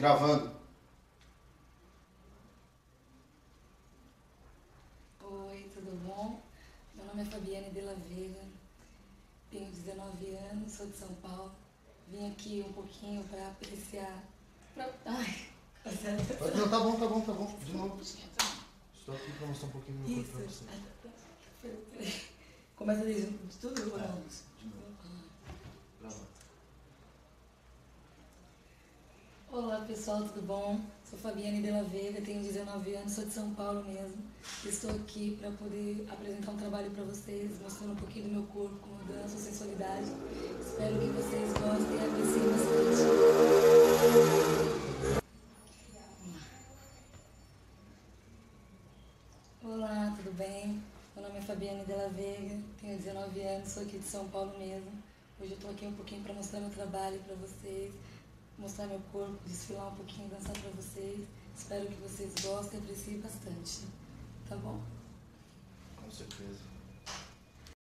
Gravando. Oi, tudo bom? Meu nome é Fabiane de la Vega, tenho 19 anos, sou de São Paulo. Vim aqui um pouquinho para apreciar. Pra... Ai, Não, tá bom, tá bom, tá bom. De novo. Estou aqui para mostrar um pouquinho do meu corpo pra você. Começa desde tudo É, isso, de novo. Gravando. Olá pessoal, tudo bom? Sou Fabiane de la Vega, tenho 19 anos, sou de São Paulo mesmo. Estou aqui para poder apresentar um trabalho para vocês, mostrando um pouquinho do meu corpo, como dança, sensualidade. Espero que vocês gostem e apreciem bastante. Olá, tudo bem? Meu nome é Fabiane de la Vega, tenho 19 anos, sou aqui de São Paulo mesmo. Hoje eu estou aqui um pouquinho para mostrar meu trabalho para vocês, mostrar meu corpo, desfilar um pouquinho, dançar para vocês. Espero que vocês gostem apreciem bastante. Tá bom? Com certeza.